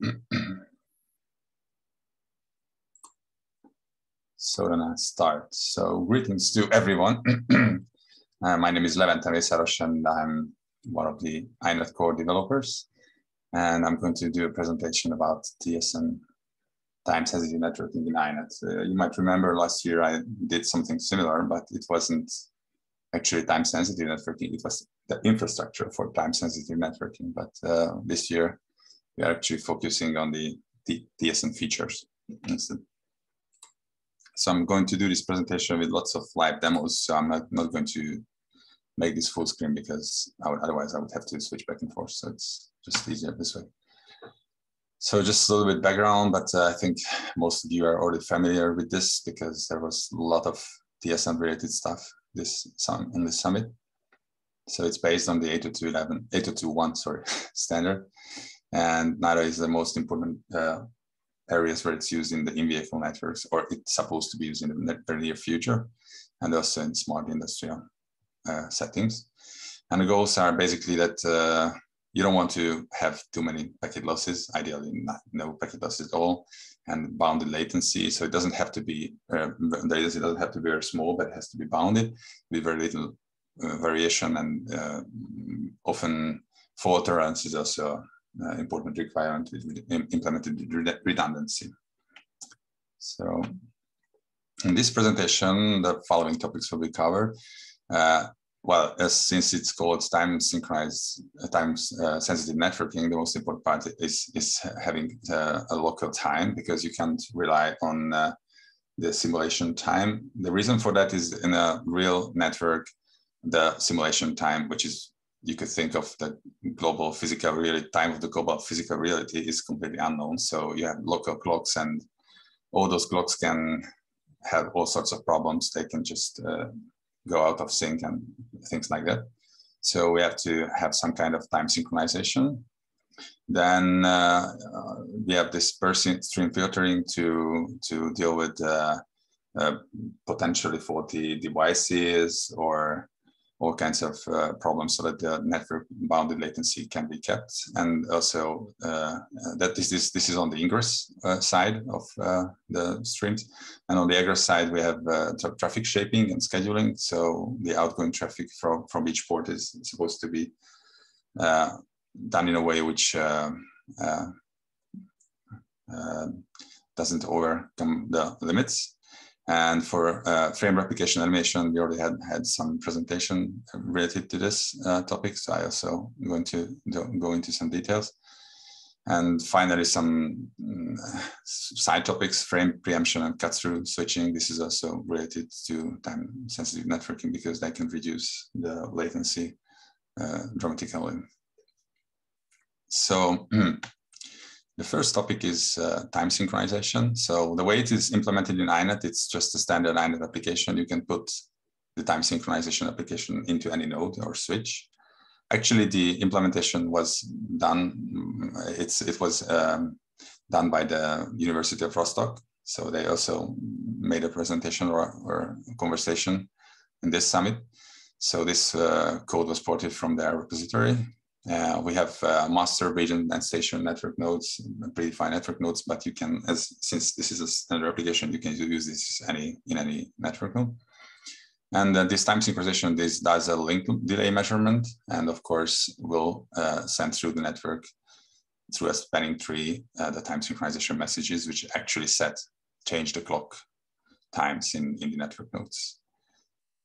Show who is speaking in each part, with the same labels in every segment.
Speaker 1: so then I start. So greetings to everyone. uh, my name is Levente Mészáros and I'm one of the INET core developers. And I'm going to do a presentation about TSN time sensitive networking in INET. Uh, you might remember last year I did something similar, but it wasn't actually time sensitive networking. It was the infrastructure for time sensitive networking. But uh, this year we are actually focusing on the, the TSN features. So I'm going to do this presentation with lots of live demos. So I'm not, not going to make this full screen because I would, otherwise I would have to switch back and forth. So it's just easier this way. So just a little bit background, but uh, I think most of you are already familiar with this because there was a lot of TSN related stuff this in the summit. So it's based on the 802.11, 802.1, sorry, standard. And NIDA is the most important uh, areas where it's used in the in-vehicle networks, or it's supposed to be used in the near future, and also in smart industrial uh, settings. And the goals are basically that uh, you don't want to have too many packet losses, ideally not, no packet losses at all, and bounded latency. So it doesn't have to be, uh, the latency doesn't have to be very small, but it has to be bounded with very little uh, variation and uh, often fault tolerance is also uh, important requirement with implemented redundancy. So in this presentation, the following topics will be covered. Uh, well, since it's called time synchronized, uh, time uh, sensitive networking, the most important part is, is having uh, a local time because you can't rely on the simulation time. The reason for that is in a real network, the simulation time, which is you could think of the global physical reality, time of the global physical reality is completely unknown. So you have local clocks and all those clocks can have all sorts of problems. They can just uh, go out of sync and things like that. So we have to have some kind of time synchronization. Then uh, we have this per stream filtering to, to deal with uh, uh potentially faulty devices or all kinds of uh, problems so that the network bounded latency can be kept. And also uh, that this, this, this is on the ingress uh, side of uh, the streams. And on the egress side, we have uh, tra traffic shaping and scheduling. So the outgoing traffic from, from each port is supposed to be uh, done in a way which doesn't overcome the limits. And for uh, frame replication animation, we already had had some presentation related to this uh, topic. So I also going to go into some details. And finally, some um, side topics, frame preemption and cut-through switching. This is also related to time-sensitive networking because they can reduce the latency uh, dramatically. So The first topic is uh, time synchronization. So the way it is implemented in INET, it's just a standard INET application. You can put the time synchronization application into any node or switch. Actually, the implementation was done. It's it was um, done by the University of Rostock. So they also made a presentation or, or conversation in this summit. So this uh, code was ported from their repository uh, we have uh, master region and station network nodes, predefined network nodes, but you can, as since this is a standard application, you can use this any in any network node. And this time synchronization, this does a link delay measurement, and of course will uh, send through the network through a spanning tree uh, the time synchronization messages, which actually set change the clock times in, in the network nodes.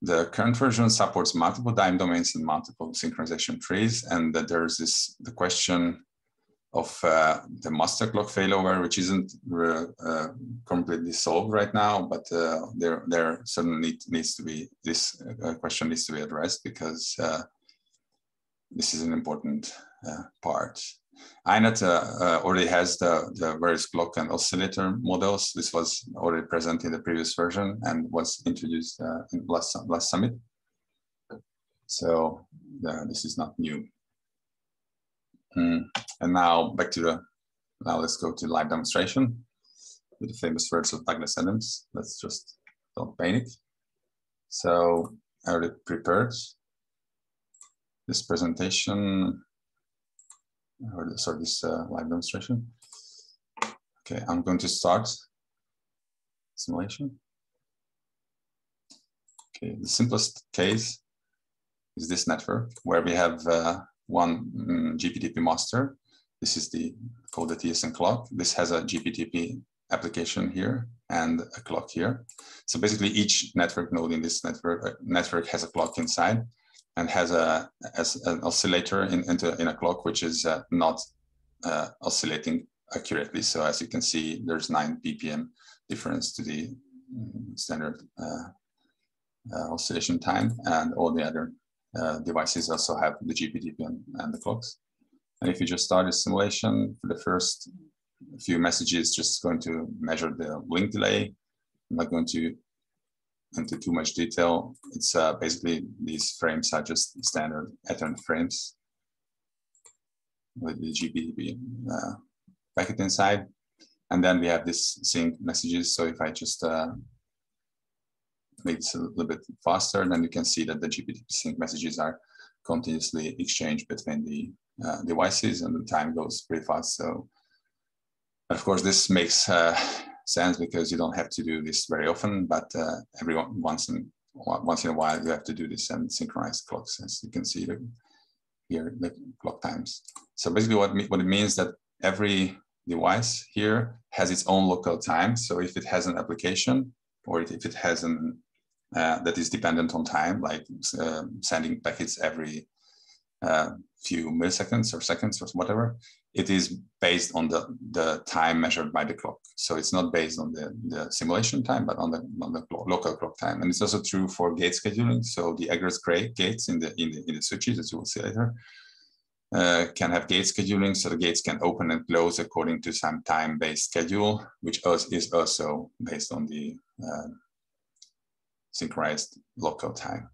Speaker 1: The current version supports multiple time domains and multiple synchronization trees. And that there's this the question of uh, the master clock failover, which isn't uh, completely solved right now, but uh, there there certainly needs to be this uh, question needs to be addressed because uh, this is an important uh, part. INET uh, already has the, the various clock and oscillator models. This was already present in the previous version and was introduced uh, in last, last summit. So this is not new. Mm. And now back to the, now let's go to live demonstration with the famous words of Douglas Adams. Let's just don't panic. So I already prepared this presentation or sorry, this uh, live demonstration. Okay, I'm going to start simulation. Okay, the simplest case is this network where we have uh, one um, GPTP master. This is the called the TSN clock. This has a GPTP application here and a clock here. So basically each network node in this network uh, network has a clock inside and has a as an oscillator in, into, in a clock which is uh, not uh, oscillating accurately. So as you can see, there's nine ppm difference to the mm, standard uh, uh, oscillation time and all the other uh, devices also have the and, and the clocks. And if you just start a simulation for the first few messages, just going to measure the link delay. I'm not going to into too much detail. It's uh, basically these frames are just standard Ethernet frames with the GPTP uh, packet inside. And then we have this sync messages. So if I just uh, make this a little bit faster, then you can see that the GPTP sync messages are continuously exchanged between the uh, devices and the time goes pretty fast. So of course, this makes uh, sense because you don't have to do this very often, but uh, every once in once in a while you have to do this and synchronize clocks, as you can see here the clock times. So basically, what what it means that every device here has its own local time. So if it has an application or if it has an uh, that is dependent on time, like uh, sending packets every uh, few milliseconds or seconds or whatever, it is based on the, the time measured by the clock. So it's not based on the, the simulation time, but on the, on the local clock time. And it's also true for gate scheduling. So the egress gray gates in the, in the, in the switches, as you will see later, uh, can have gate scheduling. So the gates can open and close according to some time-based schedule, which is also based on the uh, synchronized local time.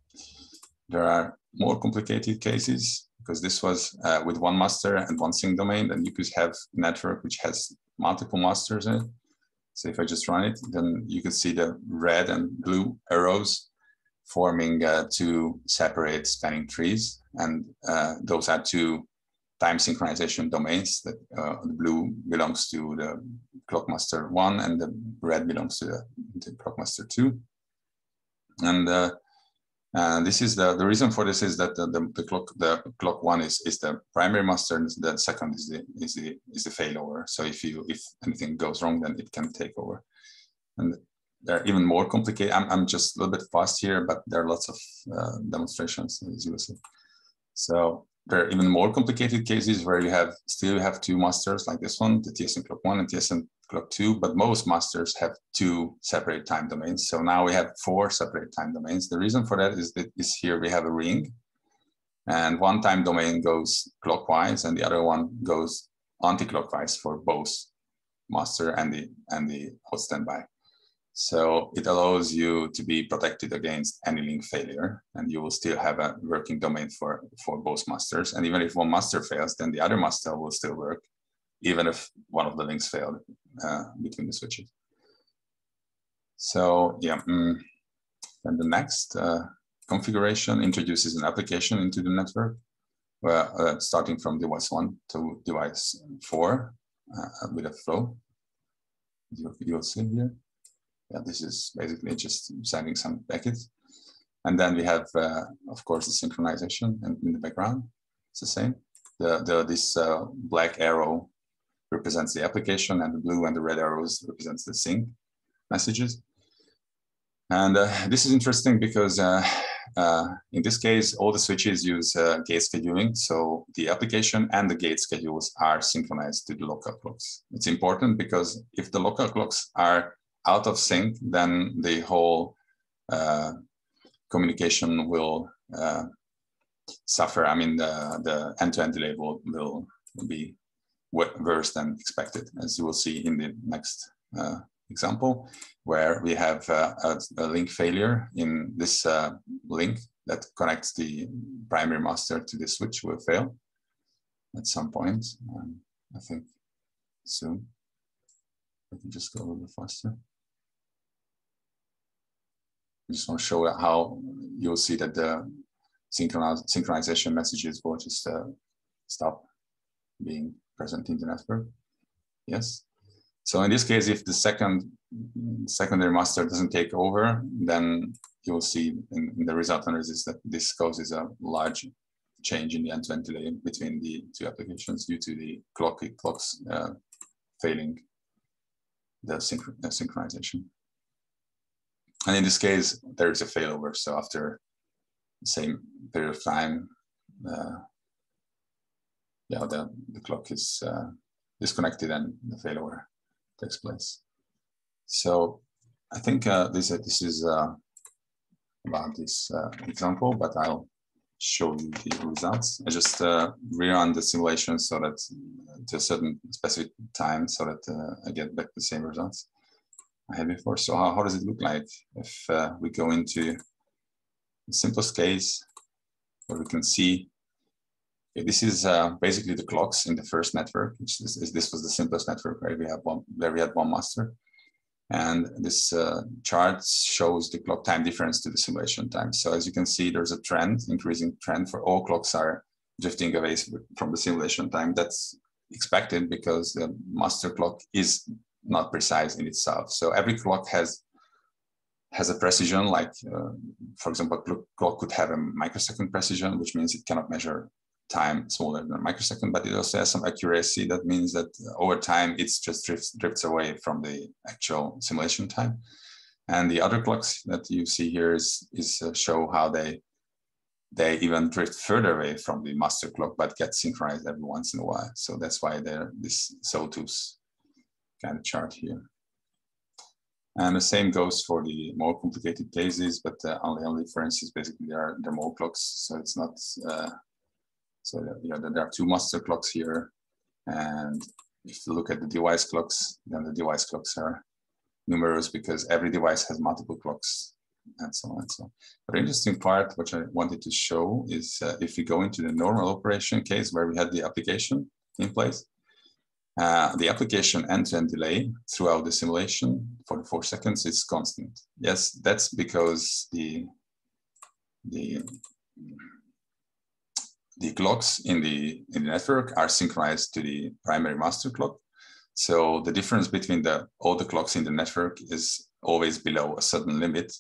Speaker 1: There are more complicated cases because this was uh, with one master and one sync domain, then you could have network which has multiple masters in it. So if I just run it, then you can see the red and blue arrows forming uh, two separate spanning trees. And uh, those are two time synchronization domains that uh, the blue belongs to the clockmaster one and the red belongs to the, the clockmaster two. And uh, and this is the, the reason for this is that the, the, the, clock the clock one is, is the primary master and the second is the is the is the failover. So if you if anything goes wrong, then it can take over. And they're even more complicated. I'm, I'm just a little bit fast here, but there are lots of uh, demonstrations as you will see. So there are even more complicated cases where you have still have two masters like this one, the TSN clock one and TSN clock two, but most masters have two separate time domains. So now we have four separate time domains. The reason for that is that is here we have a ring and one time domain goes clockwise and the other one goes anti-clockwise for both master and the and the hot standby. So it allows you to be protected against any link failure and you will still have a working domain for, for both masters. And even if one master fails, then the other master will still work, even if one of the links failed uh, between the switches. So yeah, mm, then the next uh, configuration introduces an application into the network, well, uh, starting from device one to device four uh, with a flow. You, you'll see here yeah, this is basically just sending some packets. And then we have, uh, of course, the synchronization and in the background, it's the same. The, the, this uh, black arrow represents the application and the blue and the red arrows represents the sync messages. And uh, this is interesting because uh, uh, in this case, all the switches use uh, gate scheduling. So the application and the gate schedules are synchronized to the local clocks. It's important because if the local clocks are out of sync, then the whole uh, communication will uh, suffer. I mean, the, the end-to-end delay will, will be worse than expected, as you will see in the next uh, example, where we have uh, a, a, link failure in this uh, link that connects the primary master to the switch will fail at some point. Um, I think soon. I can just go a little faster. I just want to show how you'll see that the synchronization messages will just uh, stop being present in the network. Yes. So in this case, if the second secondary master doesn't take over, then you will see in, in the result analysis that this causes a large change in the end-to-end delay between the two applications due to the clock clocks uh, failing the synch synchronization. And in this case, there is a failover. So after the same period of time, uh, yeah, the, the clock is uh, disconnected and the failover takes place. So I think uh, this, uh, this is uh, about this uh, example, but I'll show you the results. I just rerun the simulation so that to a certain specific time so that I get back the same results. I had before. So how, how does it look like if uh, we go into the simplest case where we can see okay, this is uh, basically the clocks in the first network, which is, is, this was the simplest network where we have one where we had one master. And this uh, chart shows the clock time difference to the simulation time. So as you can see, there's a trend, increasing trend for all clocks are drifting away from the simulation time. That's expected because the master clock is not precise in itself. So every clock has has a precision, like uh, for example, clock could have a microsecond precision, which means it cannot measure time smaller than a microsecond, but it also has some accuracy. That means that over time, it's just drifts, drifts away from the actual simulation time. And the other clocks that you see here is, is uh, show how they they even drift further away from the master clock, but get synchronized every once in a while. So that's why they're this sawtooth kind of chart here. And the same goes for the more complicated cases, but uh, only, only for instance, basically there are, there are more clocks. So it's not, uh, so yeah, there are two master clocks here. And if you look at the device clocks, then the device clocks are numerous because every device has multiple clocks and so on and so on. But interesting part, which I wanted to show is uh, if we go into the normal operation case where we had the application in place, uh, the application end-to-end delay throughout the simulation for the four seconds is constant. Yes, that's because the the the clocks in the in the network are synchronized to the primary master clock. So the difference between the all the clocks in the network is always below a certain limit,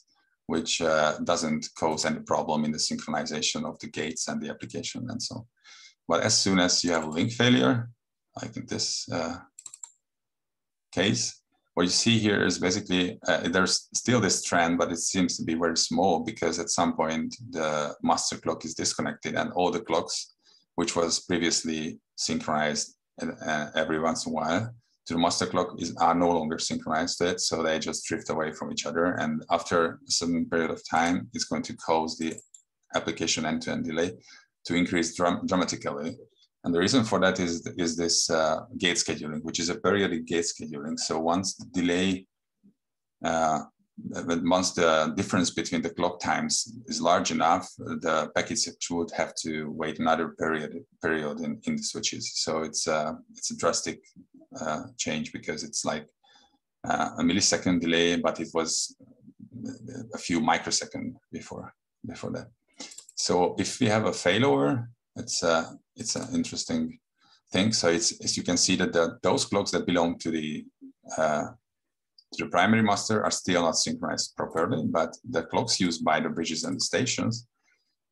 Speaker 1: which uh, doesn't cause any problem in the synchronization of the gates and the application and so. But as soon as you have a link failure, like in this uh, case. What you see here is basically, uh, there's still this trend, but it seems to be very small because at some point the master clock is disconnected and all the clocks, which was previously synchronized uh, every once in a while, to the master clock is, are no longer synchronized to it. So they just drift away from each other. And after a certain period of time, it's going to cause the application end-to-end -end delay to increase dram dramatically and the reason for that is, is this uh, gate scheduling, which is a periodic gate scheduling. So once the delay, uh, once the difference between the clock times is large enough, the packets would have to wait another period period in, in the switches. So it's, uh, it's a drastic uh, change because it's like uh, a millisecond delay, but it was a few microsecond before, before that. So if we have a failover, it's a it's an interesting thing. So it's as you can see that the, those clocks that belong to the uh, to the primary master are still not synchronized properly, but the clocks used by the bridges and the stations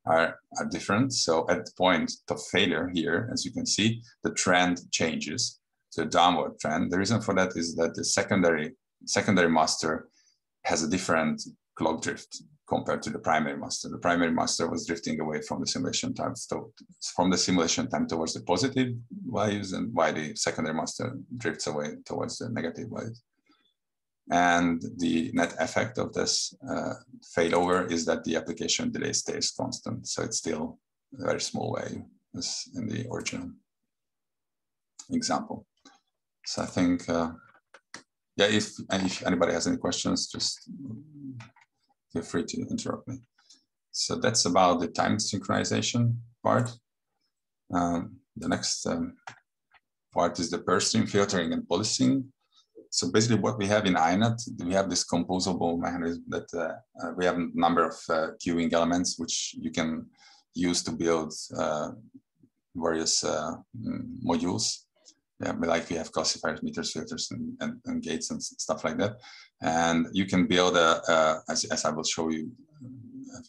Speaker 1: are, are different. So at the point of failure here, as you can see, the trend changes to a downward trend. The reason for that is that the secondary secondary master has a different clock drift compared to the primary master. The primary master was drifting away from the simulation time, so from the simulation time towards the positive values, and why the secondary master drifts away towards the negative values. And the net effect of this uh, failover is that the application delay stays constant. So it's still a very small value as in the original example. So I think, uh, yeah, if, if anybody has any questions, just feel free to interrupt me. So that's about the time synchronization part. Um, the next um, part is the per stream filtering and policing. So basically what we have in INET, we have this composable mechanism that uh, uh, we have a number of uh, queuing elements which you can use to build uh, various uh, modules. Yeah, like we have classifiers, meters, filters, and, and, and gates and stuff like that. And you can build a, a as, as I will show you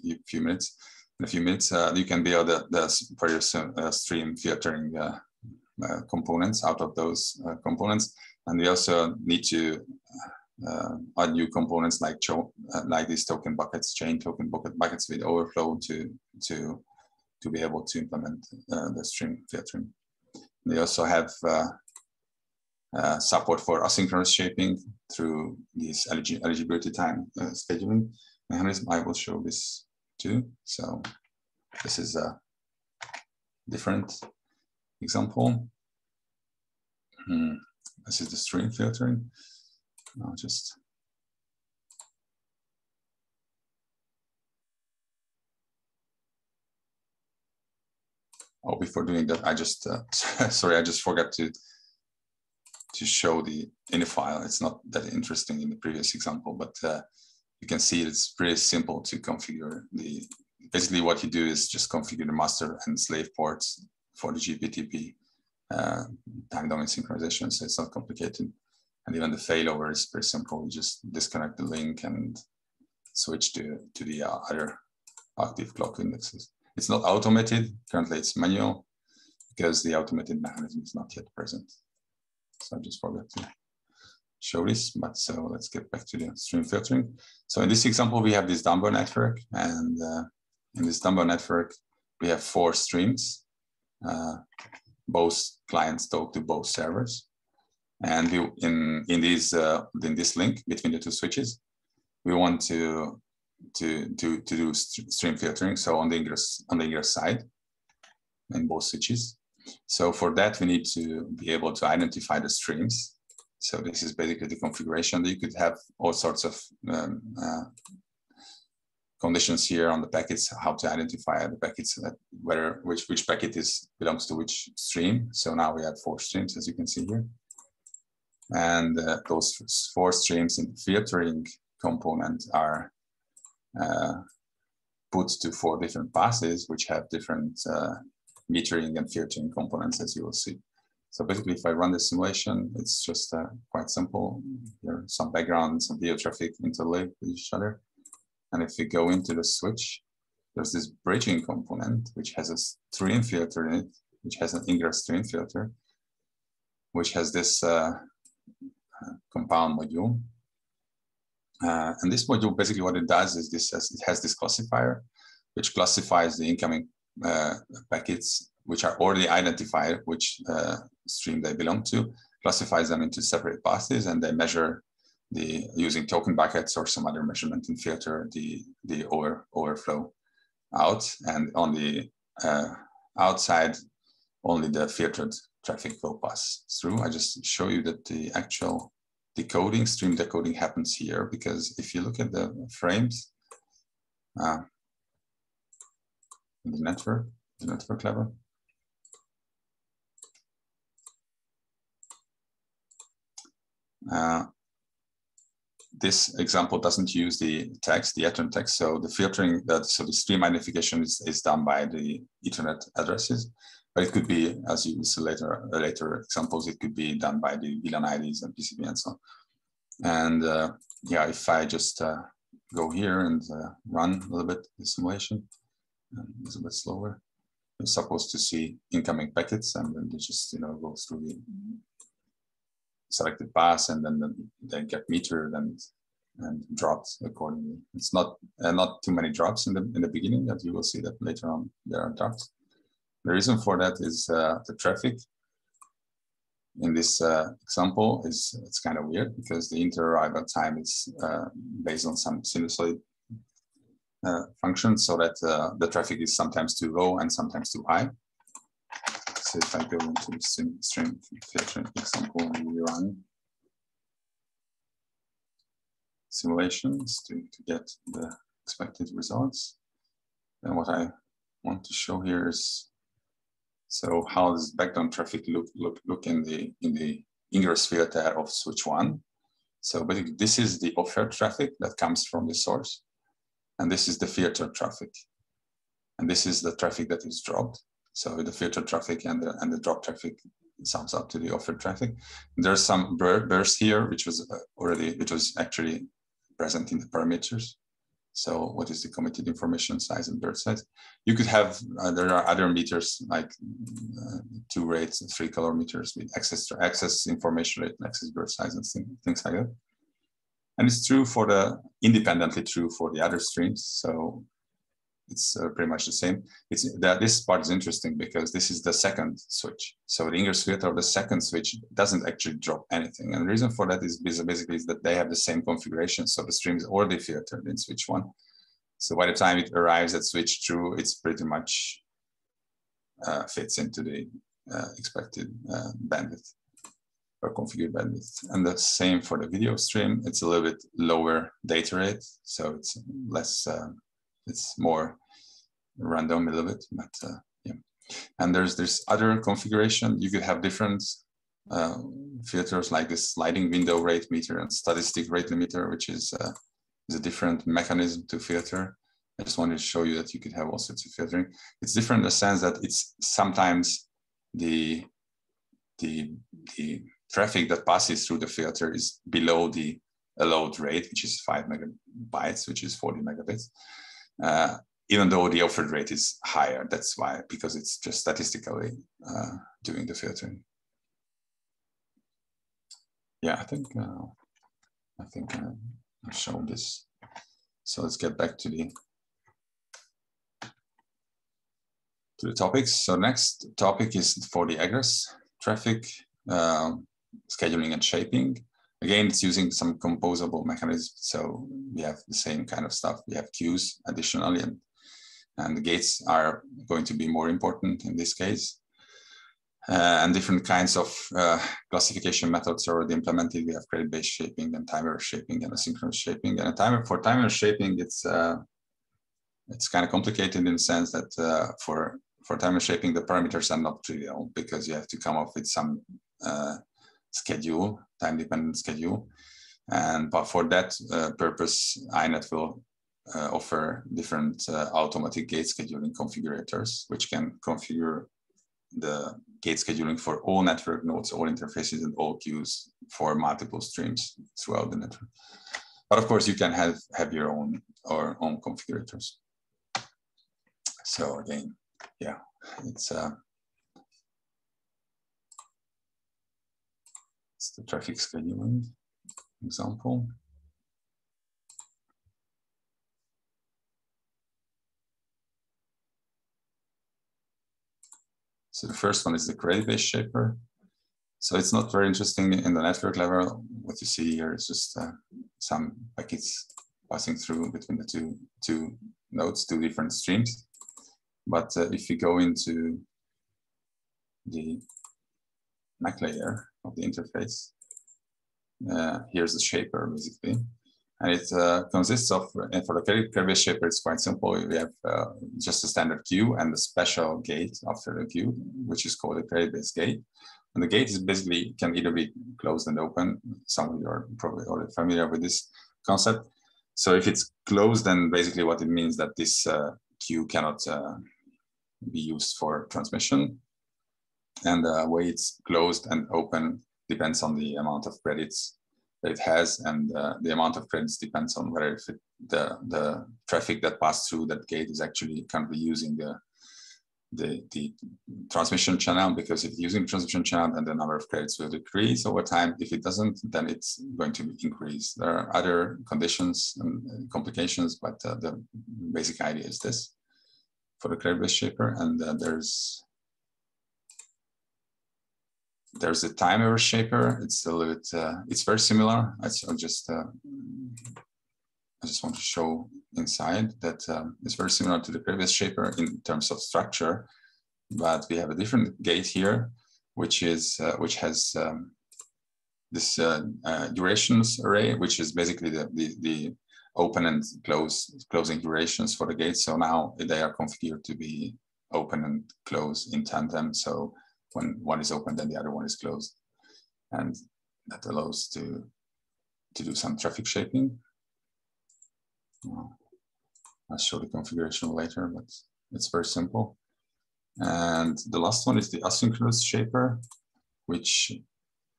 Speaker 1: a few, minutes, in a few minutes, uh, you can build the, the your uh, stream filtering uh, uh, components out of those uh, components. And we also need to uh, add new components like like these token buckets, chain token bucket buckets with overflow to to to be able to implement the stream filtering. They also have uh, uh, support for asynchronous shaping through this eligibility time uh, scheduling mechanism. I will show this too. So this is a different example. Hmm. This is the stream filtering. I'll just Oh, before doing that, I just uh, sorry, I just forgot to to show the ini file. It's not that interesting in the previous example, but uh, you can see it's pretty simple to configure the. Basically, what you do is just configure the master and slave ports for the GPTP uh, time domain synchronization. So it's not complicated, and even the failover is pretty simple. You just disconnect the link and switch to to the uh, other active clock indexes. It's not automated. Currently, it's manual because the automated mechanism is not yet present. So I just forgot to show this, but so let's get back to the stream filtering. So in this example, we have this dumbbell network, and uh, in this dumbbell network, we have four streams. Uh, both clients talk to both servers, and we, in in this uh, in this link between the two switches, we want to to, to, to do stream filtering. So on the ingress, on the ingress side in both switches. So for that, we need to be able to identify the streams. So this is basically the configuration. You could have all sorts of um, uh, conditions here on the packets, how to identify the packets, that whether which which packet is belongs to which stream. So now we have four streams, as you can see here. And uh, those four streams in the filtering component are uh, put to four different passes, which have different uh, metering and filtering components, as you will see. So basically, if I run the simulation, it's just uh, quite simple. There some background, some video traffic interlink with each other. And if we go into the switch, there's this bridging component, which has a stream filter in it, which has an ingress stream filter, which has this uh, uh compound module, uh, and this module, basically what it does is this has, it has this classifier, which classifies the incoming uh, packets, which are already identified, which uh, stream they belong to, classifies them into separate passes, and they measure the using token buckets or some other measurement and filter the, the over, overflow out. And on the uh, outside, only the filtered traffic will pass through. I just show you that the actual decoding, stream decoding happens here because if you look at the frames uh, in the network, the network level, uh, this example doesn't use the text, the Ethernet text. So the filtering that, so the stream identification is, is done by the Ethernet addresses but it could be, as you will see later, later examples, it could be done by the VLAN IDs and PCP and so on. And uh, yeah, if I just uh, go here and uh, run a little bit the simulation, it's a bit slower. You're supposed to see incoming packets and then they just, you know, go through the selected pass and then they get metered and and dropped accordingly. It's not uh, not too many drops in the in the beginning that you will see that later on there are drops. The reason for that is uh, the traffic. In this uh, example, is it's kind of weird because the inter-arrival time is uh, based on some sinusoid uh, function, so that uh, the traffic is sometimes too low and sometimes too high. So if I go into the stream, stream filtering example and we run simulations to, to get the expected results, then what I want to show here is so how does background traffic look look look in the in the ingress filter of switch one? So basically, this is the offer traffic that comes from the source, and this is the filter traffic, and this is the traffic that is dropped. So the filter traffic and the and the drop traffic sums up to the offered traffic. There's some burst here, which was uh, already, which was actually present in the parameters. So what is the committed information size and burst size? You could have, uh, there are other meters like uh, two rates, three color meters with access to excess information rate, and excess burst size and things like that. And it's true for the, independently true for the other streams. So it's uh, pretty much the same. It's this part is interesting because this is the second switch. So the ingress filter of the second switch doesn't actually drop anything. And the reason for that is basically is that they have the same configuration. So the stream is already filtered in switch one. So by the time it arrives at switch two, it's pretty much uh, fits into the uh, expected uh, bandwidth or configured bandwidth. And the same for the video stream. It's a little bit lower data rate. So it's less, uh, it's more random a little bit, but uh, yeah. And there's there's other configuration. You could have different uh, filters like this sliding window rate meter and statistic rate limiter, which is, uh, is a different mechanism to filter. I just wanted to show you that you could have all sorts of filtering. It's different in the sense that it's sometimes the the the traffic that passes through the filter is below the allowed rate, which is five megabytes, which is 40 megabits. Uh, even though the offered rate is higher. That's why, because it's just statistically uh, doing the filtering. Yeah, I think uh, I think uh, I've shown this. So let's get back to the to the topics. So next topic is for the egress traffic um, scheduling and shaping. Again, it's using some composable mechanisms. So we have the same kind of stuff. We have queues additionally and and the gates are going to be more important in this case. Uh, and different kinds of uh, classification methods are already implemented. We have credit-based shaping and time-aware shaping and asynchronous shaping. And a timer for time-aware shaping, it's uh, it's kind of complicated in the sense that uh, for for time-aware shaping, the parameters are not trivial because you have to come up with some uh, schedule, time-dependent schedule. And but for that uh, purpose, INET will uh, offer different uh, automatic gate scheduling configurators, which can configure the gate scheduling for all network nodes, all interfaces, and all queues for multiple streams throughout the network. But of course, you can have, have your own or own configurators. So again, yeah, it's uh, it's the traffic scheduling example. So the first one is the credit-based shaper. So it's not very interesting in the network level. What you see here is just uh, some packets passing through between the two, two nodes, two different streams. But uh, if you go into the MAC layer of the interface, uh, here's the shaper basically. And it uh, consists of, and for the credit shaper, it's quite simple. We have uh, just a standard queue and a special gate after the queue, which is called a credit-based gate. And the gate is basically can either be closed and open. Some of you are probably already familiar with this concept. So if it's closed, then basically what it means that this uh, queue cannot uh, be used for transmission. And the way it's closed and open depends on the amount of credits that it has, and uh, the amount of credits depends on whether if it, the the traffic that passed through that gate is actually currently using the the, the transmission channel because if using transmission channel then the number of credits will decrease over time. If it doesn't then it's going to increase there are other conditions and complications but uh, the basic idea is this for the credit-based shaper and uh, there's there's a time-aware shaper. It's a little bit, uh, it's very similar. I just, uh, I just want to show inside that um, it's very similar to the previous shaper in terms of structure, but we have a different gate here, which is, uh, which has um, this uh, uh, durations array, which is basically the, the, the open and close closing durations for the gate. So now they are configured to be open and close in tandem. So when one is open, then the other one is closed. And that allows to, to do some traffic shaping. I'll show the configuration later, but it's very simple. And the last one is the asynchronous shaper. which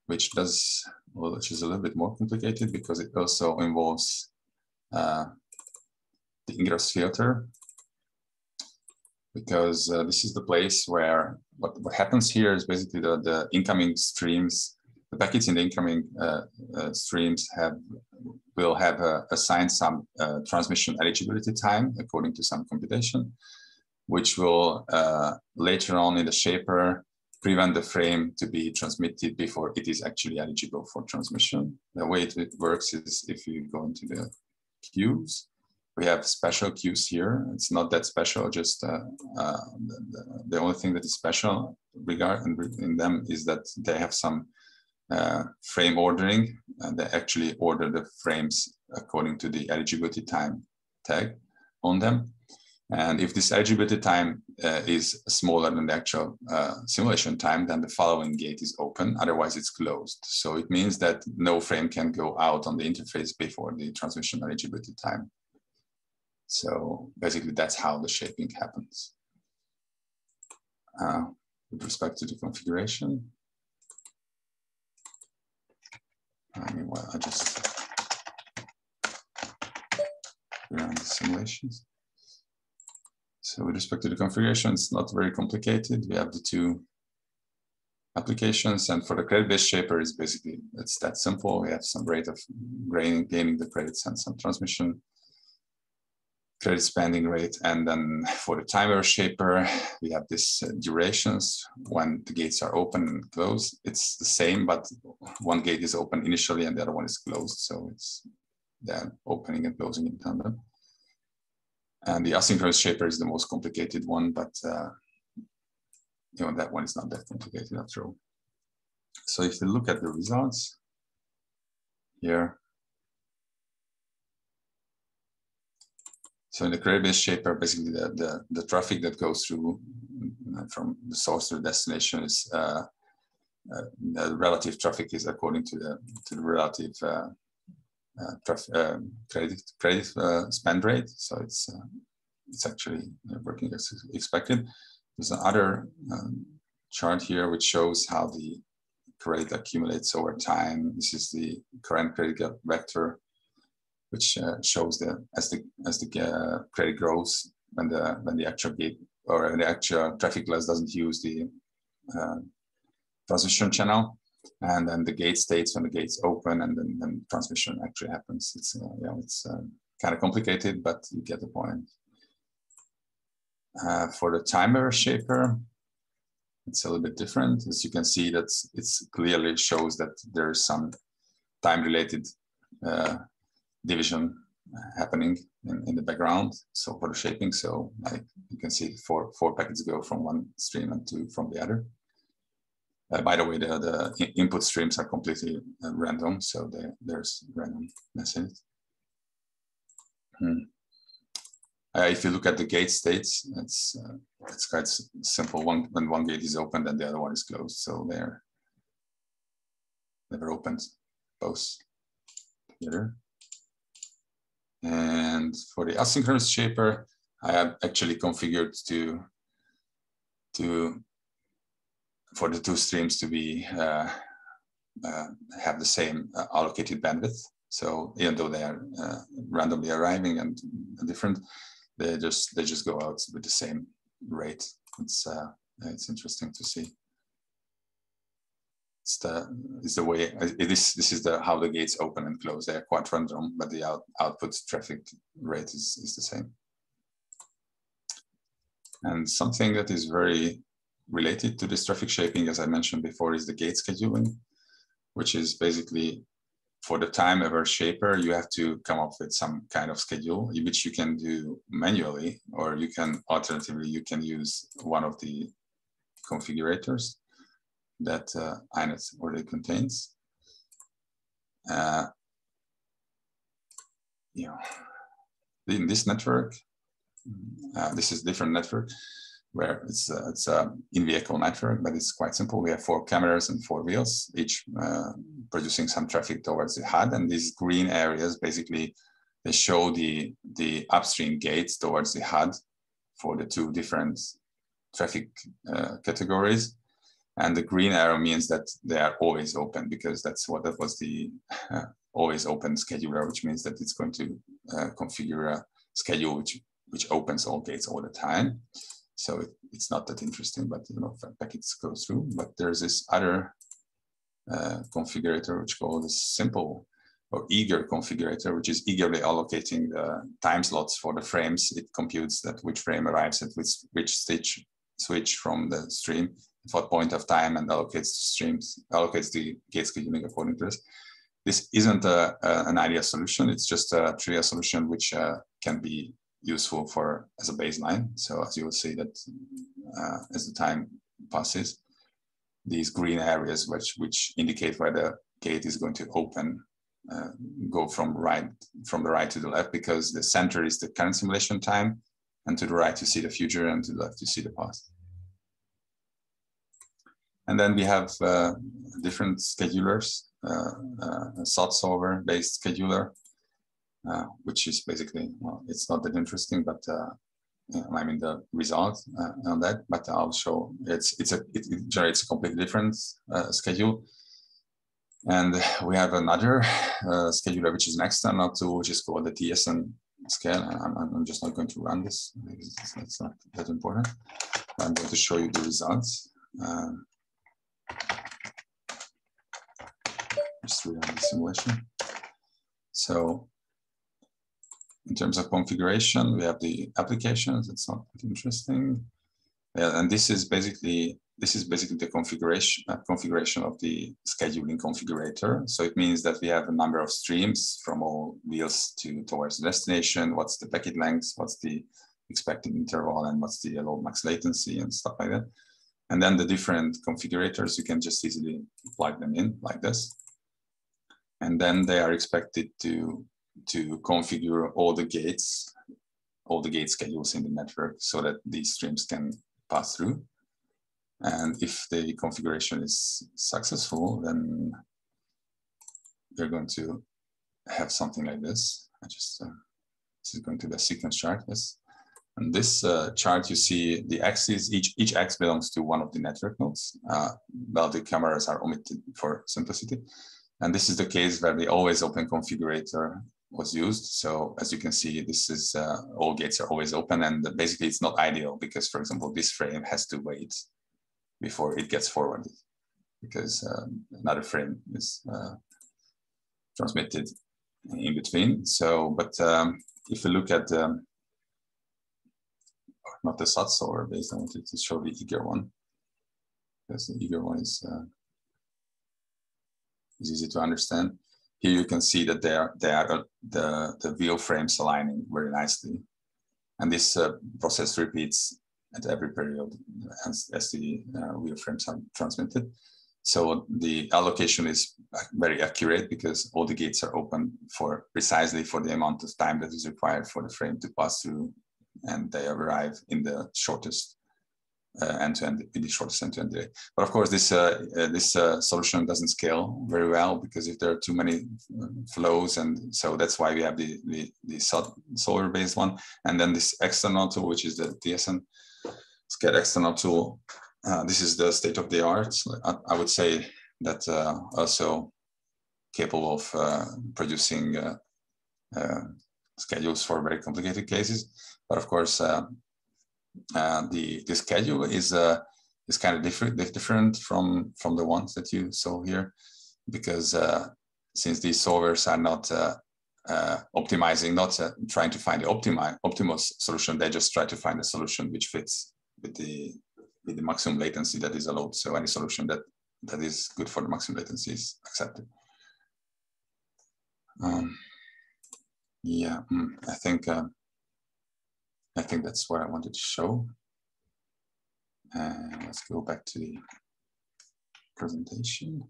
Speaker 1: which does well, which is a little bit more complicated because it also involves uh, the ingress filter because uh, this is the place where what, what happens here is basically the, the incoming streams, the packets in the incoming uh, uh, streams have will have uh, assigned some uh, transmission eligibility time according to some computation, which will uh, later on in the shaper prevent the frame to be transmitted before it is actually eligible for transmission. The way it works is if you go into the queues, we have special queues here. It's not that special, just uh, uh, the, the, only thing that is special regard in them is that they have some uh, frame ordering and they actually order the frames according to the eligibility time tag on them. And if this eligibility time uh, is smaller than the actual uh, simulation time, then the following gate is open, otherwise it's closed. So it means that no frame can go out on the interface before the transmission eligibility time. So basically that's how the shaping happens. Uh, with respect to the configuration, I mean, well, I just run the simulations. So with respect to the configuration, it's not very complicated. We have the two applications and for the credit-based shaper is basically, it's that simple. We have some rate of gaining, gaining the credits and some transmission credit spending rate. And then for the time-aware shaper, we have this uh, durations when the gates are open and closed. It's the same, but one gate is open initially and the other one is closed. So it's the opening and closing in tandem. And the asynchronous shaper is the most complicated one, but uh, you know that one is not that complicated after all. So if you look at the results here, So in the credit-based shaper, basically the, the, the, traffic that goes through uh, from the source to the destination is uh, uh, the relative traffic is according to the to the relative uh, uh uh, credit credit spend rate. So it's it's actually working as expected. There's another um, chart here which shows how the credit accumulates over time. This is the current credit gap vector which uh, shows that as the as the uh, credit grows, when the when the actual gate or when the actual traffic class doesn't use the uh, transmission channel, and then the gate states when the gates open, and then, then transmission actually happens. It's uh, yeah, it's uh, kind of complicated, but you get the point. Uh, for the time-aware shaper, it's a little bit different. As you can see, that it's clearly shows that there's some time-related uh, division happening in, in the background. So for the shaping, so like you can see four, four packets go from one stream and two from the other. Uh, by the way, the, the input streams are completely uh, random, so they, there's randomness in it. Hmm. Uh, if you look at the gate states, it's uh, it's quite simple. One when one gate is open, then the other one is closed. So they're never opened both together. And for the asynchronous shaper, I have actually configured to, to for the two streams to be uh, uh, have the same uh, allocated bandwidth. So even though they are uh, randomly arriving and different, they just they just go out with the same rate. It's uh, it's interesting to see it's the it's the way it is this is the how the gates open and close. They are quite random but the out, output traffic rate is, is the same. And something that is very related to this traffic shaping as i mentioned before is the gate scheduling which is basically for the time-aware shaper you have to come up with some kind of schedule which you can do manually or you can alternatively you can use one of the configurators that uh, INET already contains. Uh, you know, in this network, uh, this is different network where it's uh, it's a in-vehicle network, but it's quite simple. We have four cameras and four wheels, each uh, producing some traffic towards the HUD, and these green areas basically they show the the upstream gates towards the HUD for the two different traffic uh, categories And the green arrow means that they are always open because that's what that was the uh, always open scheduler, which means that it's going to uh, configure a schedule which which opens all gates all the time. So it, it's not that interesting, but you know, packets go through. But there's this other uh, configurator which called simple or eager configurator, which is eagerly allocating the time slots for the frames. It computes that which frame arrives at which, which stitch switch from the stream what point of time and allocates the streams, allocates the gate scheduling according to this. This isn't a, a, an ideal solution. It's just a trivial solution which uh, can be useful for as a baseline. So as you will see that uh, as the time passes, these green areas which which indicate where the gate is going to open uh, go from right from the right to the left because the center is the current simulation time and to the right you see the future and to the left you see the past. And then we have uh, different schedulers, uh, uh solver based scheduler, uh, which is basically, well, it's not that interesting, but uh, I mean the result uh, on that, but I'll show it's it's a it, it generates a completely different uh, schedule. And we have another scheduler which is an external tool, which is called the TSN scale. I'm, I'm just not going to run this it's not that important. I'm going to show you the results. Um, just rerun the simulation. So in terms of configuration, we have the applications. It's not interesting. Yeah, and this is basically this is basically the configuration uh, configuration of the scheduling configurator. So it means that we have a number of streams from all wheels to towards the destination. What's the packet length? What's the expected interval? And what's the load max latency and stuff like that. And then the different configurators, you can just easily plug them in like this. And then they are expected to to configure all the gates, all the gate schedules in the network so that these streams can pass through. And if the configuration is successful, then you're going to have something like this. I just, uh, this is going to be a sequence chart, yes. And this uh, chart, you see the axes, each, each X belongs to one of the network nodes. Uh, well, the cameras are omitted for simplicity. And this is the case where the always open configurator was used. So as you can see, this is uh, all gates are always open and basically it's not ideal because for example, this frame has to wait before it gets forwarded because um, another frame is uh, transmitted in between. So, but um, if you look at um, not the SAT solver based, I wanted to show the eager one because the eager one is, uh, is easy to understand. Here you can see that they are, they are uh, the, the wheel frames aligning very nicely. And this uh, process repeats at every period as, as the uh, wheel frames are transmitted. So the allocation is very accurate because all the gates are open for precisely for the amount of time that is required for the frame to pass through and they arrive in the shortest uh, end-to-end in the shortest end-to-end delay. But of course, this uh, uh, this uh, solution doesn't scale very well because if there are too many uh, flows, and so that's why we have the the, the solver-based one, and then this external tool, which is the TSN SCAD external tool. Uh, this is the state of the art. I, I would say that also capable of producing schedules for very complicated cases. But of course, uh, uh, the the schedule is uh, is kind of different different from from the ones that you saw here, because uh, since these solvers are not uh, uh, optimizing, not trying to find the optimi optimal solution, they just try to find a solution which fits with the with the maximum latency that is allowed. So any solution that that is good for the maximum latency is accepted. Um, yeah, mm, I think. Uh, I think that's what I wanted to show. Let's go back to the presentation.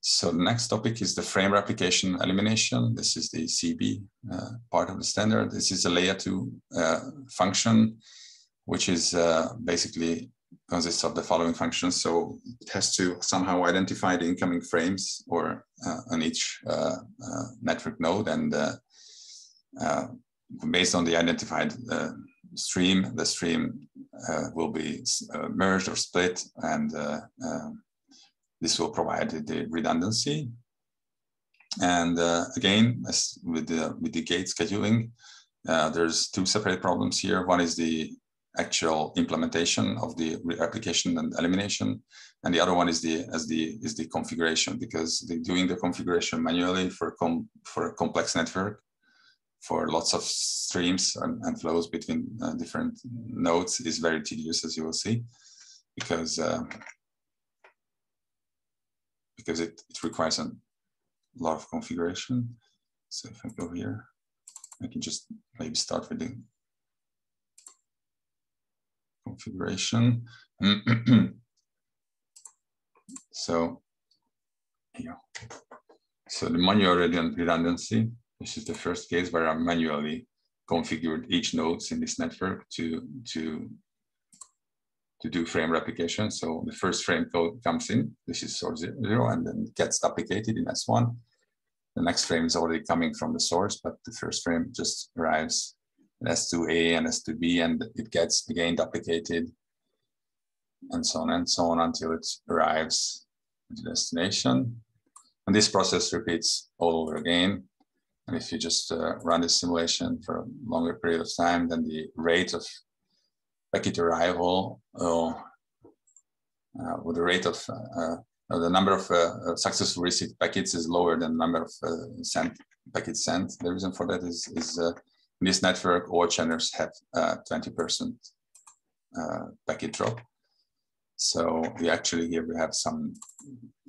Speaker 1: So the next topic is the frame replication elimination. This is the CB uh, part of the standard. This is a layer two uh, function, which is uh, basically consists of the following functions. So it has to somehow identify the incoming frames or uh, on each uh, uh, network node and based on the identified uh, stream, the stream uh, will be uh, merged or split, and uh, this will provide the redundancy. And uh, again, as with the with the gate scheduling, uh, there's two separate problems here. One is the actual implementation of the replication and elimination, and the other one is the as the is the configuration because the, doing the configuration manually for com, for a complex network for lots of streams and, and flows between uh, different nodes is very tedious, as you will see, because uh, because it, it requires a lot of configuration. So if I go here, I can just maybe start with the configuration. so here. So the manual redundancy, this is the first case where I manually configured each nodes in this network to, to, to do frame replication. So the first frame code comes in, this is source zero, and then gets duplicated in S1. The next frame is already coming from the source, but the first frame just arrives in S2A and S2B, and it gets again duplicated and so on and so on until it arrives at the destination. And this process repeats all over again. And if you just uh, run this simulation for a longer period of time, then the rate of packet arrival or uh, with the rate of uh, uh, the number of uh, successful received packets is lower than the number of sent packets sent. The reason for that is, is in this network, all channels have 20% packet drop. So we actually here we have some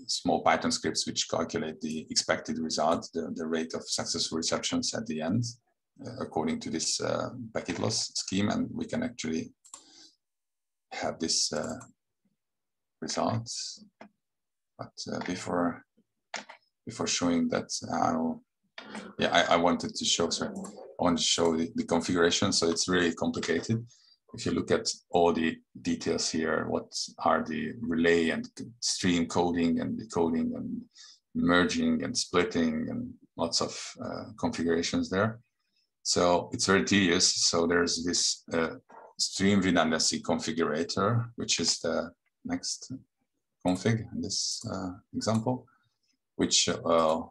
Speaker 1: small Python scripts which calculate the expected result, the, the rate of successful receptions at the end, uh, according to this uh, packet loss scheme. And we can actually have this uh, result. But uh, before before showing that, I'll, yeah, I, I wanted to show, sorry, I want to show the, the configuration. So it's really complicated if you look at all the details here, what are the relay and stream coding and decoding and merging and splitting and lots of uh, configurations there. So it's very tedious. So there's this uh, stream redundancy configurator, which is the next config in this uh, example, which uh,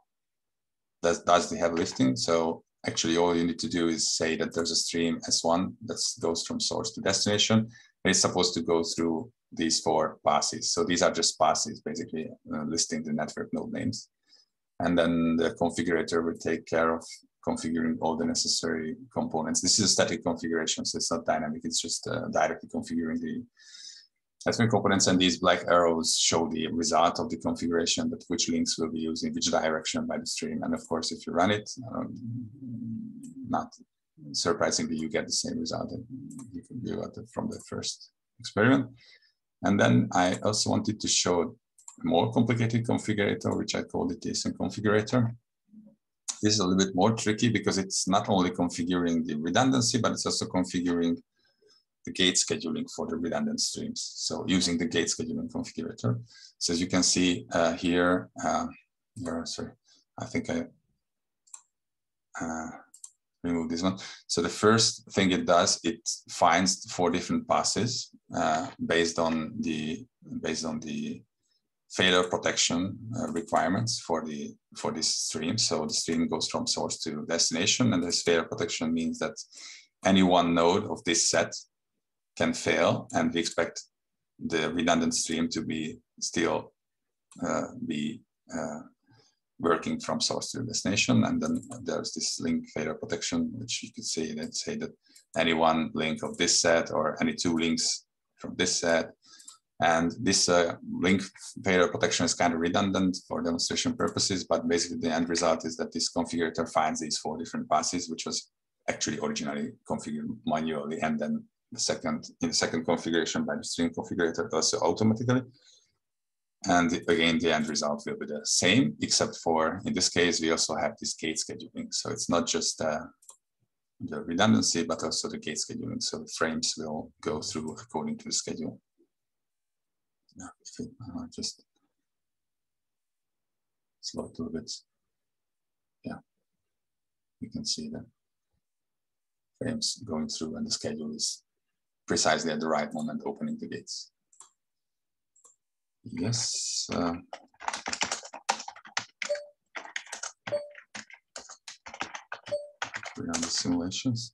Speaker 1: does, does the heavy lifting. So actually all you need to do is say that there's a stream S1 that goes from source to destination. And it's supposed to go through these four passes. So these are just passes, basically uh, listing the network node names. And then the configurator will take care of configuring all the necessary components. This is a static configuration, so it's not dynamic. It's just uh, directly configuring the network components. And these black arrows show the result of the configuration, that which links will be used in which direction by the stream. And of course, if you run it, um, not surprisingly, you get the same result you from the first experiment. And then I also wanted to show a more complicated configurator, which I call the TSN configurator. This is a little bit more tricky because it's not only configuring the redundancy, but it's also configuring the gate scheduling for the redundant streams. So using the gate scheduling configurator. So as you can see uh, here, uh, here, sorry, I think I uh, remove this one. So the first thing it does, it finds four different passes uh, based on the based on the failure protection uh, requirements for the for this stream. So the stream goes from source to destination, and this failure protection means that any one node of this set can fail, and we expect the redundant stream to be still uh, be uh, working from source to destination. And then there's this link failure protection, which you could say that say that any one link of this set or any two links from this set. And this uh, link failure protection is kind of redundant for demonstration purposes, but basically the end result is that this configurator finds these four different passes, which was actually originally configured manually and then the second in the second configuration by the stream configurator also automatically. And again, the end result will be the same, except for, in this case, we also have this gate scheduling. So it's not just uh, the redundancy, but also the gate scheduling. So the frames will go through according to the schedule. It, uh, just slow it a little bit. Yeah, you can see the frames going through and the schedule is precisely at the right moment opening the gates. Yes. Uh, run the simulations.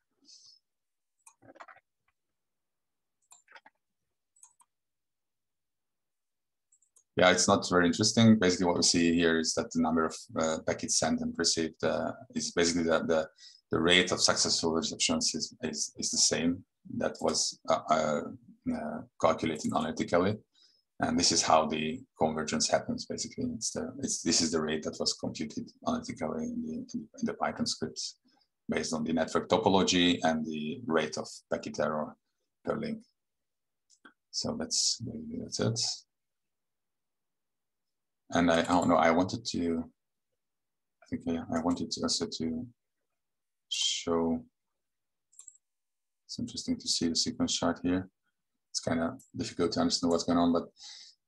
Speaker 1: yeah, it's not very interesting. Basically, what we see here is that the number of uh, packets sent and received uh, is basically the, the, the rate of successful receptions is, is, is the same. That was uh, uh, uh calculated analytically. And this is how the convergence happens. Basically, it's the it's this is the rate that was computed analytically in the in the Python scripts based on the network topology and the rate of packet error per link. So that's that's it and I, I don't know, I wanted to, I think yeah, I wanted to also to show, it's interesting to see the sequence chart here. It's kind of difficult to understand what's going on, but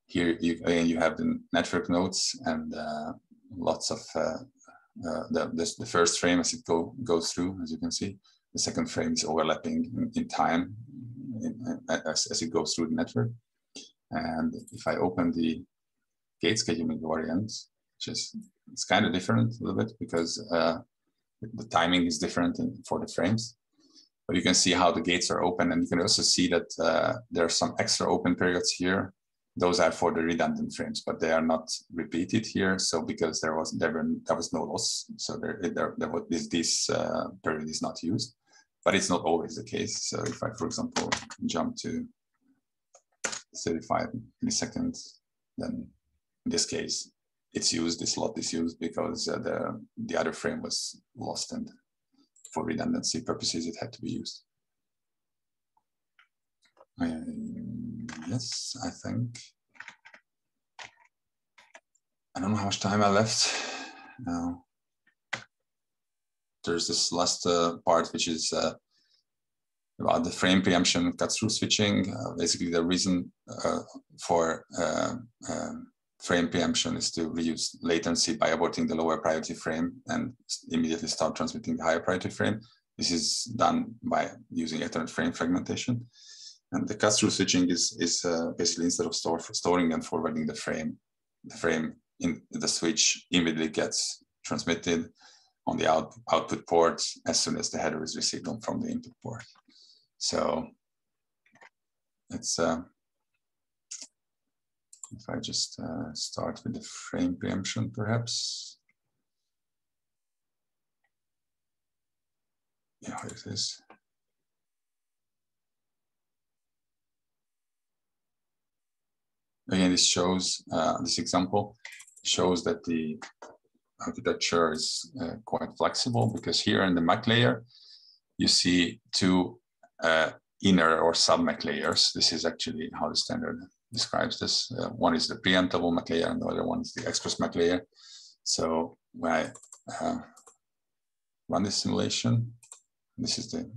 Speaker 1: here you, again, you have the network nodes and uh, lots of, uh, uh, the, the, the, first frame as it go, goes through, as you can see. The second frame is overlapping in, in time in, as, as it goes through the network. And if I open the gate scheduling variant, which is it's kind of different a little bit because uh, the timing is different in, for the frames. But you can see how the gates are open, and you can also see that uh, there are some extra open periods here. Those are for the redundant frames, but they are not repeated here. So because there was there, were, there was no loss, so there there, there was this this uh, period is not used. But it's not always the case. So if I, for example, jump to 35 milliseconds, then in this case, it's used, this slot is used because uh, the, the other frame was lost and for redundancy purposes, it had to be used. yes, I think. I don't know how much time I left now. There's this last uh, part, which is uh, about the frame preemption cut-through switching. Uh, basically, the reason uh, for uh, um, frame preemption is to reduce latency by aborting the lower priority frame and immediately start transmitting the higher priority frame. This is done by using Ethernet frame fragmentation. And the cut-through switching is, is uh, basically instead of store, storing and forwarding the frame, the frame in the switch immediately gets transmitted on the out, output port as soon as the header is received from the input port. So it's uh, if I just uh, start with the frame preemption, perhaps. Yeah, here it is. Again, this shows, uh, this example shows that the architecture is uh, quite flexible because here in the MAC layer, you see two uh, inner or sub-MAC layers. This is actually how the standard describes this. Uh, one is the preemptible MAC layer and the other one is the express MAC layer. So when I uh, run this simulation, this is the,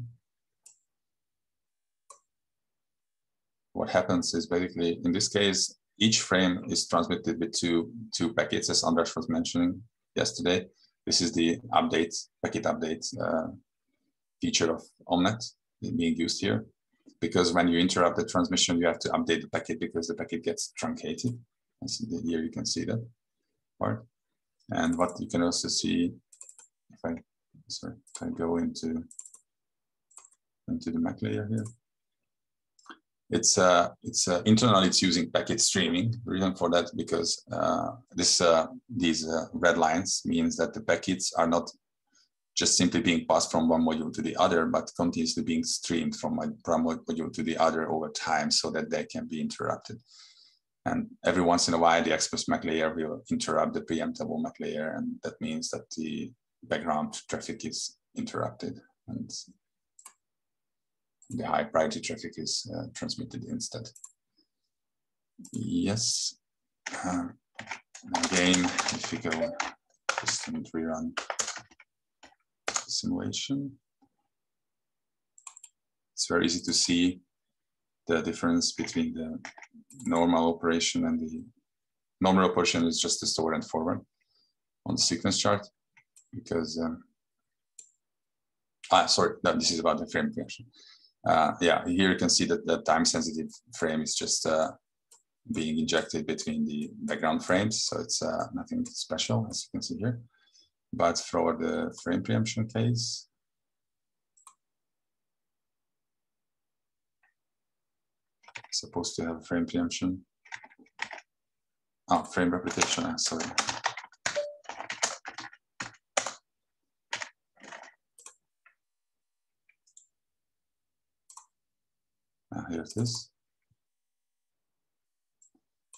Speaker 1: what happens is basically, in this case, each frame is transmitted with two, two packets as Anders was mentioning yesterday. This is the update, packet update uh, feature of OMNeT being used here because when you interrupt the transmission, you have to update the packet because the packet gets truncated. And here you can see that part. And what you can also see, if I, sorry, if I go into, into the MAC layer here, it's uh, it's uh, internal. It's using packet streaming. The reason for that because uh, this uh, these uh, red lines means that the packets are not just simply being passed from one module to the other, but continuously being streamed from one module to the other over time so that they can be interrupted. And every once in a while, the express MAC layer will interrupt the preemptible MAC layer. And that means that the background traffic is interrupted and the high priority traffic is uh, transmitted instead. Yes. Uh, again, if we go just rerun simulation. It's very easy to see the difference between the normal operation and the normal operation is just the store and forward on the sequence chart because um, ah, sorry, no, this is about the frame preemption. Uh, yeah, here you can see that the time sensitive frame is just uh, being injected between the background frames. So it's uh, nothing special as you can see here. But for the frame preemption case, supposed to have frame preemption. Oh, frame replication, uh, sorry. Uh, here it is.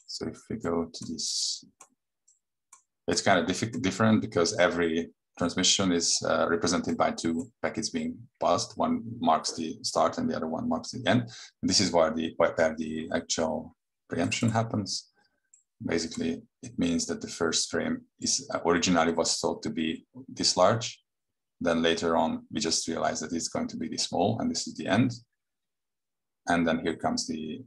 Speaker 1: So if we go to this, it's kind of different because every transmission is uh, represented by two packets being passed. One marks the start and the other one marks the end. And this is where the, where the actual preemption happens. Basically, it means that the first frame is uh, originally was thought to be this large. Then later on, we just realized that it's going to be this small and this is the end. And then here comes the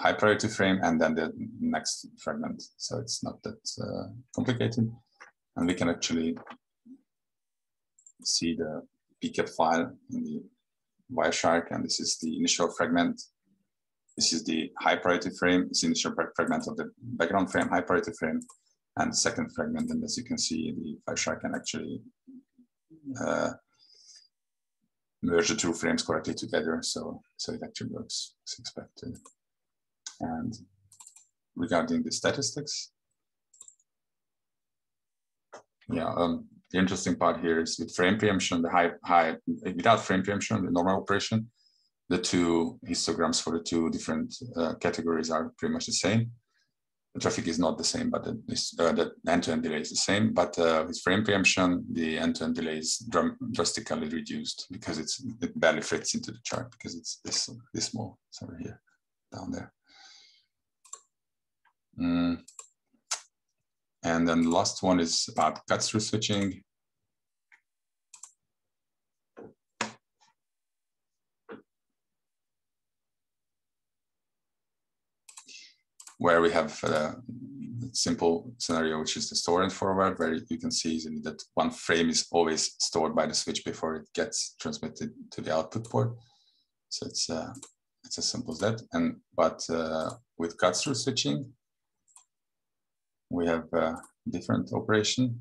Speaker 1: high priority frame and then the next fragment. So it's not that uh, complicated. And we can actually see the PCAP file in the Wireshark, and this is the initial fragment. This is the high priority frame, this initial fragment of the background frame, high priority frame, and the second fragment. And as you can see, the Wireshark can actually uh, merge the two frames correctly together. So, so it actually works as expected. And regarding the statistics, yeah, um, the interesting part here is with frame preemption, the high, high, without frame preemption, the normal operation, the two histograms for the two different uh, categories are pretty much the same. The traffic is not the same, but the, uh, the end-to-end delay is the same. But uh, with frame preemption, the end-to-end delay is dr drastically reduced because it's it barely fits into the chart because it's this this small. Sorry here, down there. Mm. And then the last one is about cut-through switching. Where we have a simple scenario, which is the store and forward, where you can see that one frame is always stored by the switch before it gets transmitted to the output port. So it's uh, it's as simple as that. And but uh, with cut-through switching, we have a different operation.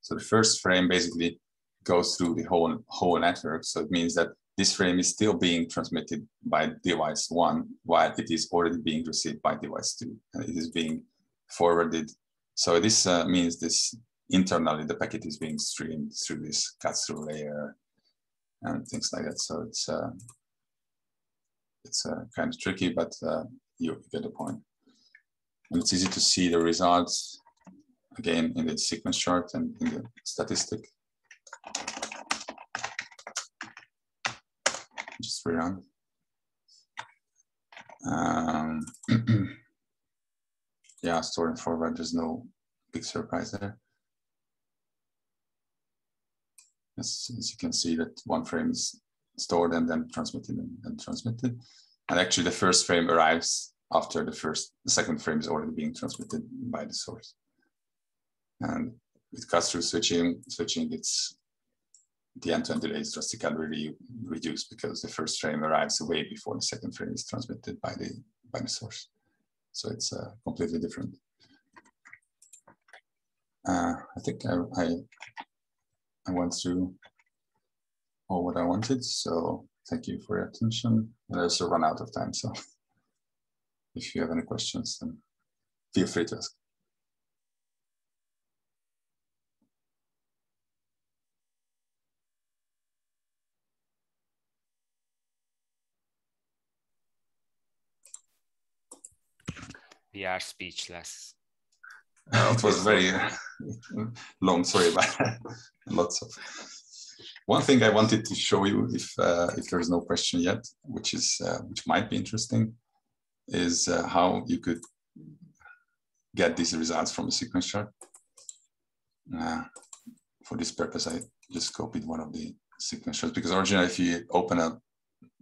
Speaker 1: So the first frame basically goes through the whole, whole network. So it means that this frame is still being transmitted by device one while it is already being received by device two and it is being forwarded. So this uh, means this internally the packet is being streamed through this cut-through layer and things like that. So it's uh, it's uh, kind of tricky, but uh, you get the point. It's easy to see the results again in the sequence chart and in the statistic. Just rerun. Um, yeah, store and forward, there's no big surprise there. As, as you can see that one frame is stored and then transmitted and, and transmitted. And actually the first frame arrives after the first, the second frame is already being transmitted by the source. And with cut-through switching, switching it's the end-to-end delay is drastically reduced because the first frame arrives way before the second frame is transmitted by the by the source. So it's uh, completely different. Uh, I think I, I, I went through all what I wanted. So thank you for your attention. And I also run out of time. So if you have any questions, then feel free to ask.
Speaker 2: We are speechless.
Speaker 1: it was very long, sorry about that. Lots of. One thing I wanted to show you, if uh, if there is no question yet, which is uh, which might be interesting, is uh, how you could get these results from a sequence chart. Uh, for this purpose, I just copied one of the sequence charts because originally, if you open a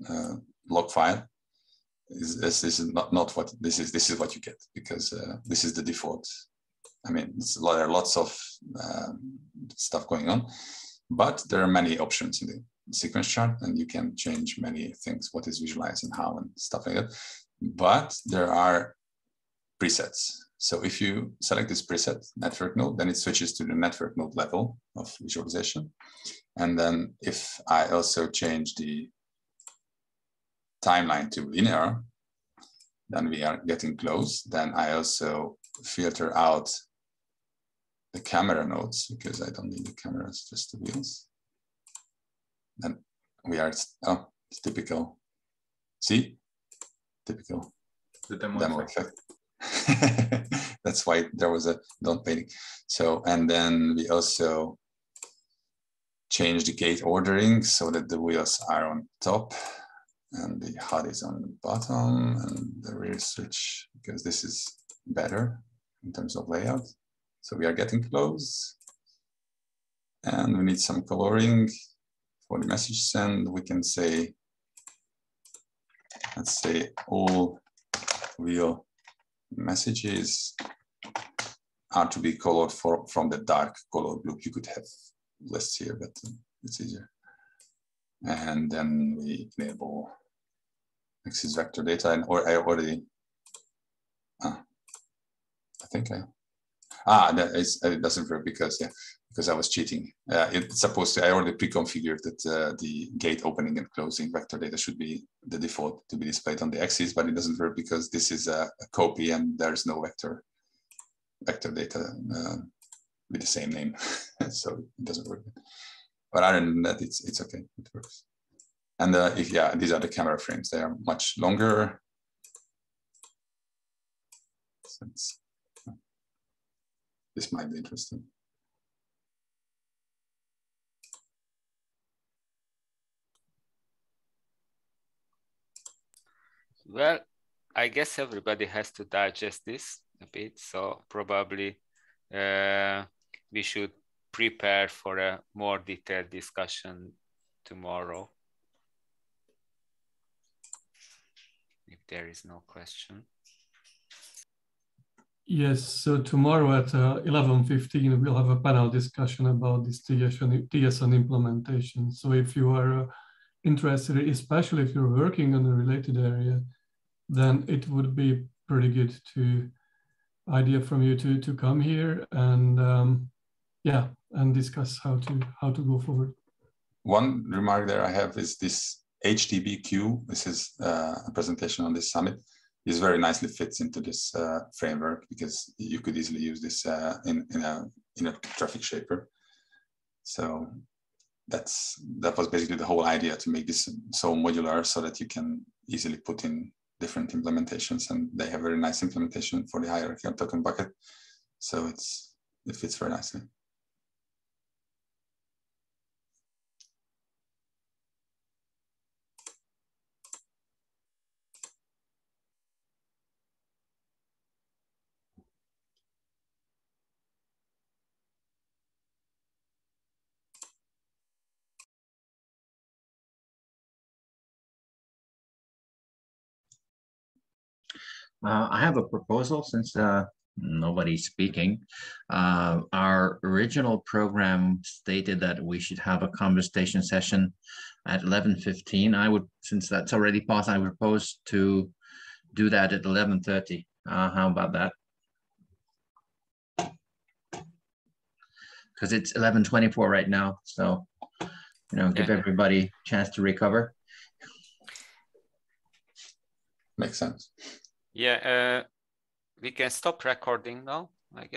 Speaker 1: uh, log file, is this, is not, not what this is. This is what you get because uh, this is the default. I mean, there are lots of um, stuff going on, But there are many options in the sequence chart and you can change many things, what is visualized and how and stuff like that. But there are presets. So if you select this preset network node, then it switches to the network node level of visualization. And then if I also change the timeline to linear, then we are getting close. Then I also filter out the camera nodes because I don't need the cameras, just the wheels. Then we are, oh, it's typical. See? Typical
Speaker 3: the demo,
Speaker 1: demo effect. That's why there was a don't panic. So, and then we also change the gate ordering so that the wheels are on top and the HUD is on the bottom and the rear switch because this is better in terms of layout. So we are getting close and we need some coloring for the message send. We can say, let's say all real messages are to be colored for, from the dark color blue. You could have lists here, but it's easier. And then we enable axis vector data, and or I already, ah, I think I, ah, that is, it doesn't work because yeah, because I was cheating. Uh, it's supposed to, I already pre-configured that uh, the gate opening and closing vector data should be the default to be displayed on the axis, but it doesn't work because this is a, a copy and there's no vector vector data uh, with the same name, so it doesn't work. But other than that, it's it's okay. It works. And uh, if yeah, these are the camera frames. They are much longer. Since this might be interesting.
Speaker 2: Well, I guess everybody has to digest this a bit, so probably uh, we should prepare for a more detailed discussion tomorrow. If there is no question.
Speaker 4: Yes, so tomorrow at uh, 11.15, we'll have a panel discussion about this TSN, TSN implementation. So if you are uh, interested, especially if you're working on a related area, then it would be pretty good to idea from you to to come here and um, yeah and discuss how to how to go forward.
Speaker 1: One remark there I have is this HDBQ. This is uh, a presentation on this summit. Is very nicely fits into this uh, framework because you could easily use this uh, in in a in a traffic shaper. So that's that was basically the whole idea to make this so modular so that you can easily put in different implementations and they have very nice implementation for the hierarchical token bucket. So it's it fits very nicely.
Speaker 5: Uh, I have a proposal since uh, nobody's speaking. Uh, our original program stated that we should have a conversation session at 11.15. I would, since that's already passed, I would propose to do that at 11.30. Uh, how about that? Because it's 11.24 right now, so, you know, give yeah. everybody a chance to recover.
Speaker 1: Makes sense.
Speaker 2: Yeah, uh, we can stop recording now, I guess.